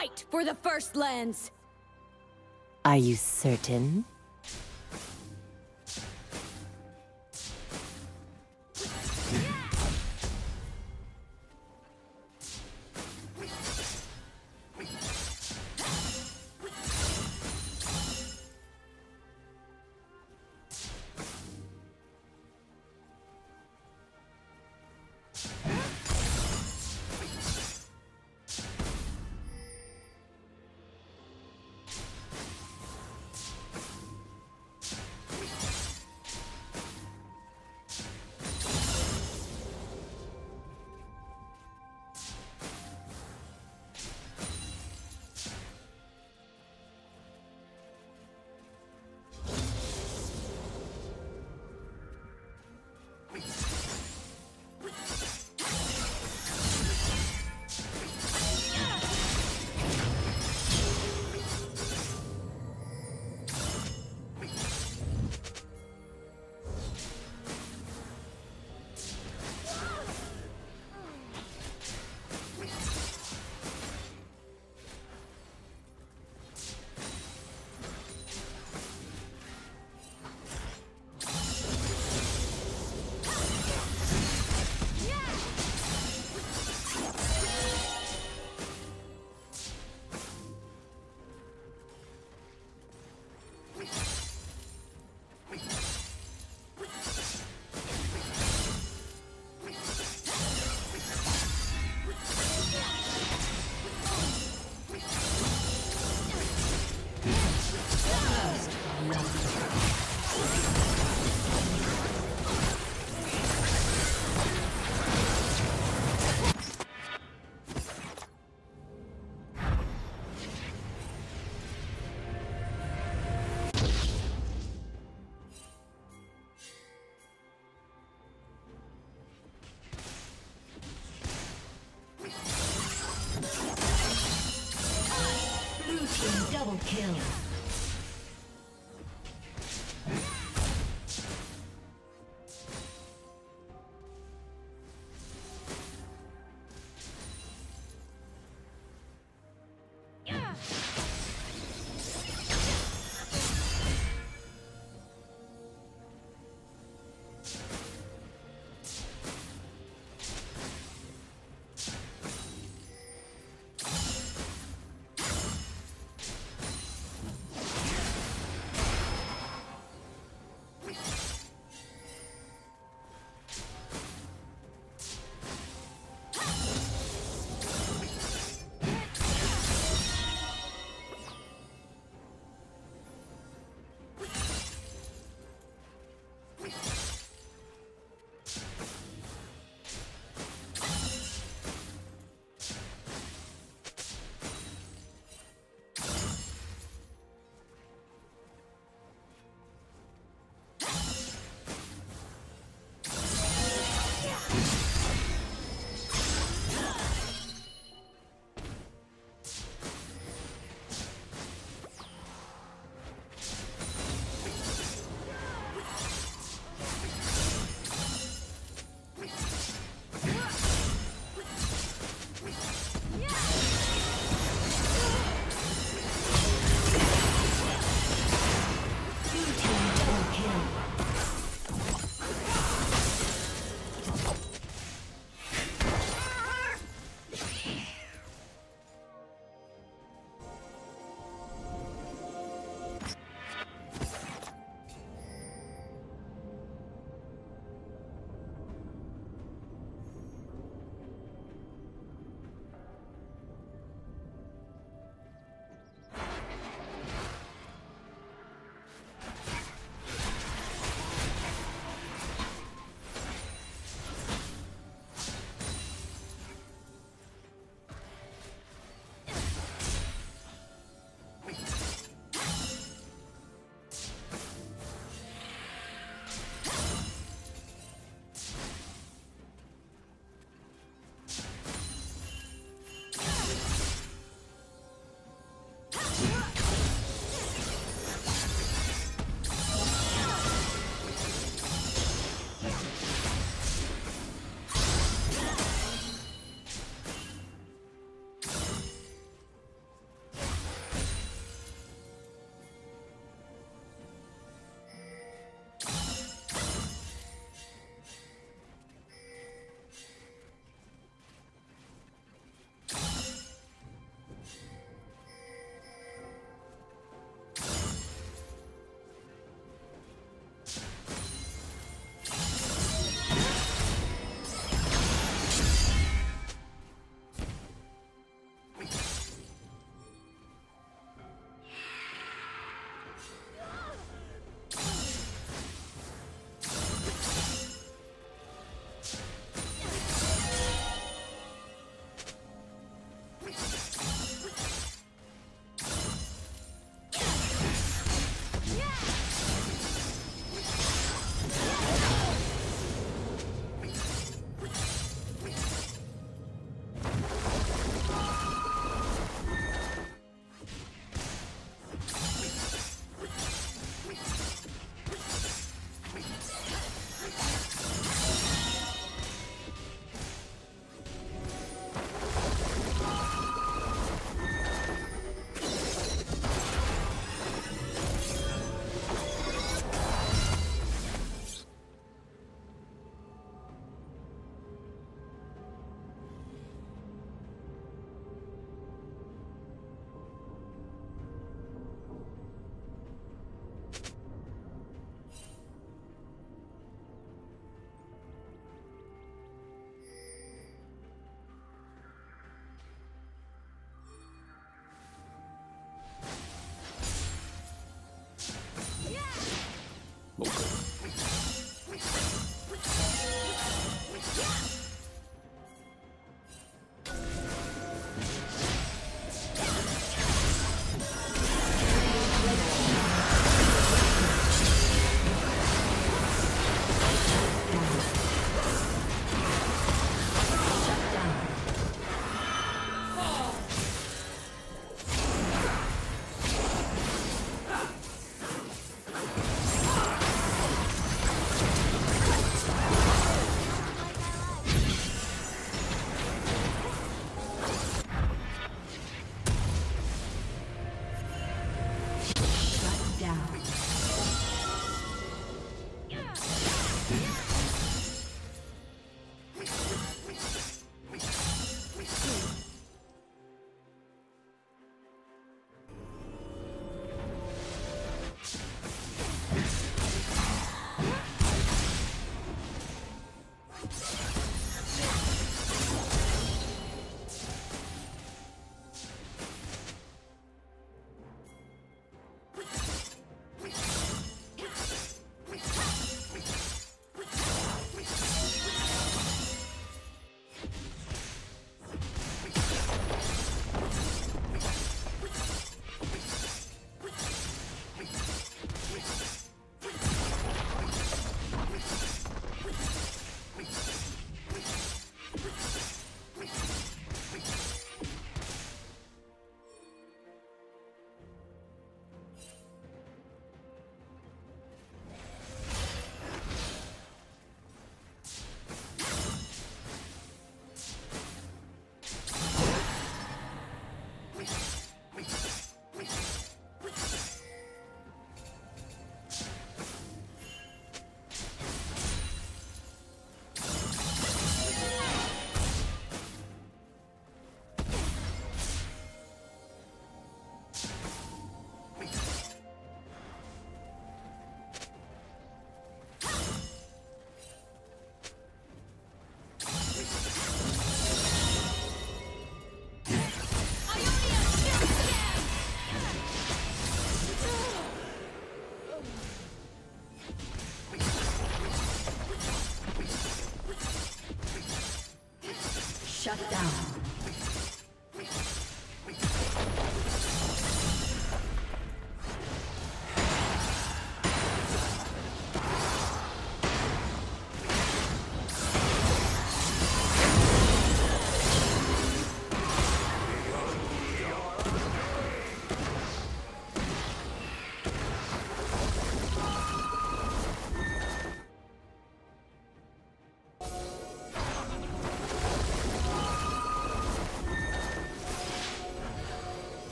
Fight for the First Lands! Are you certain? Kill.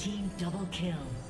team double kill.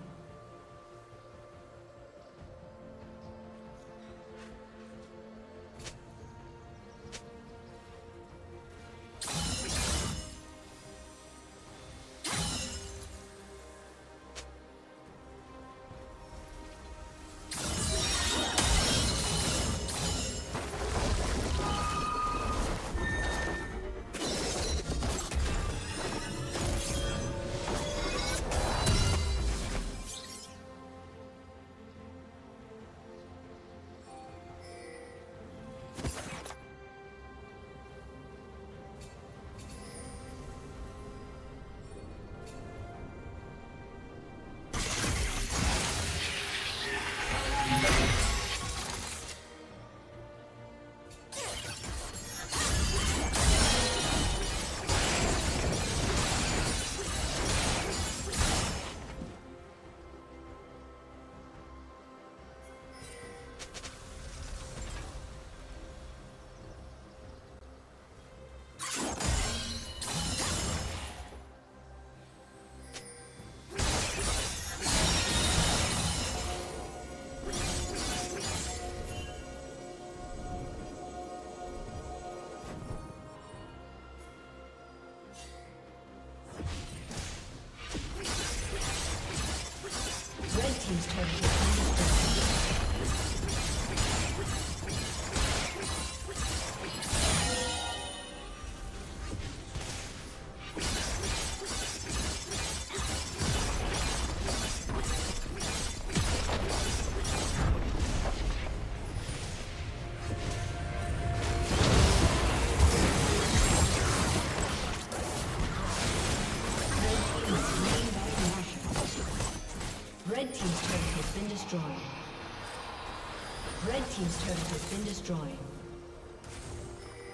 destroyed.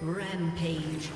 Rampage.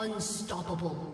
Unstoppable.